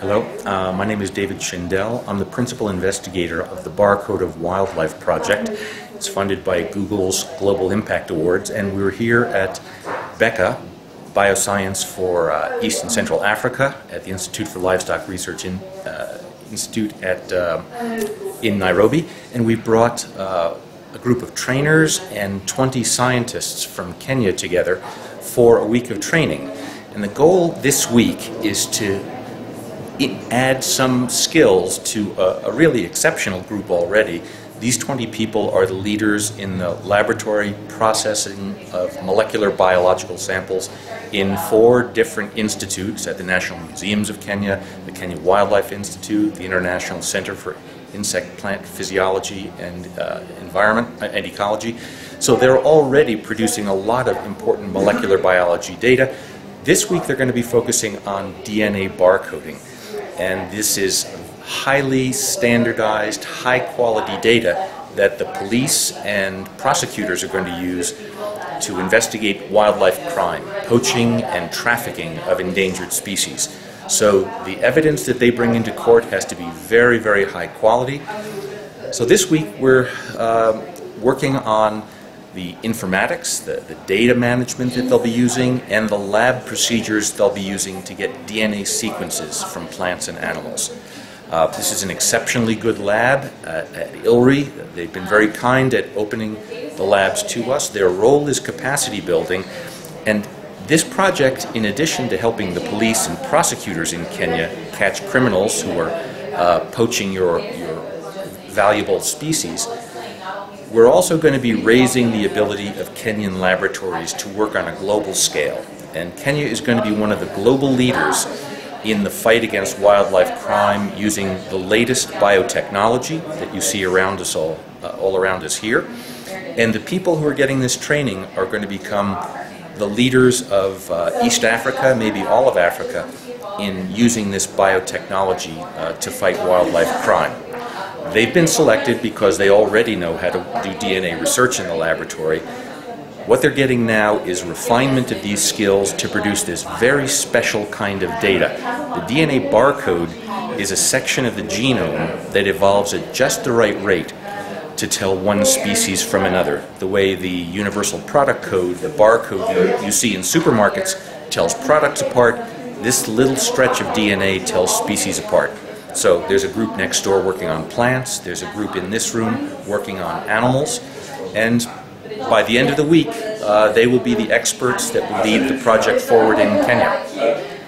Hello, uh, my name is David Schindel. I'm the principal investigator of the Barcode of Wildlife project. It's funded by Google's Global Impact Awards, and we're here at BECA, Bioscience for uh, East and Central Africa, at the Institute for Livestock Research in, uh, Institute at, uh, in Nairobi, and we brought uh, a group of trainers and 20 scientists from Kenya together for a week of training. And the goal this week is to add some skills to a, a, really exceptional group already. These 20 people are the leaders in the laboratory processing of molecular biological samples in four different institutes at the National Museums of Kenya, the Kenya Wildlife Institute, the International Center for Insect Plant Physiology and uh, Environment uh, and Ecology. So they're already producing a lot of important molecular biology data. This week they're going to be focusing on DNA barcoding and this is highly standardized, high quality data that the police and prosecutors are going to use to investigate wildlife crime, poaching and trafficking of endangered species. So the evidence that they bring into court has to be very, very high quality. So this week we're uh, working on the informatics, the, the data management that they'll be using, and the lab procedures they'll be using to get DNA sequences from plants and animals. Uh, this is an exceptionally good lab at, at ILRI. They've been very kind at opening the labs to us. Their role is capacity building, and this project, in addition to helping the police and prosecutors in Kenya catch criminals who are uh, poaching your, your valuable species, we're also going to be raising the ability of Kenyan laboratories to work on a global scale. And Kenya is going to be one of the global leaders in the fight against wildlife crime using the latest biotechnology that you see around us all, uh, all around us here. And the people who are getting this training are going to become the leaders of uh, East Africa, maybe all of Africa, in using this biotechnology uh, to fight wildlife crime. They've been selected because they already know how to do DNA research in the laboratory. What they're getting now is refinement of these skills to produce this very special kind of data. The DNA barcode is a section of the genome that evolves at just the right rate to tell one species from another. The way the universal product code, the barcode you, see in supermarkets, tells products apart, this little stretch of DNA tells species apart. So there's a group next door working on plants, there's a group in this room working on animals, and by the end of the week, uh, they will be the experts that will lead the project forward in Kenya.